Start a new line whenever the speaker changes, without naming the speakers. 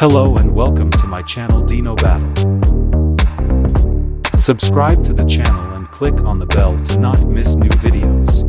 Hello and welcome to my channel Dino Battle. Subscribe to the channel and click on the bell to not miss new videos.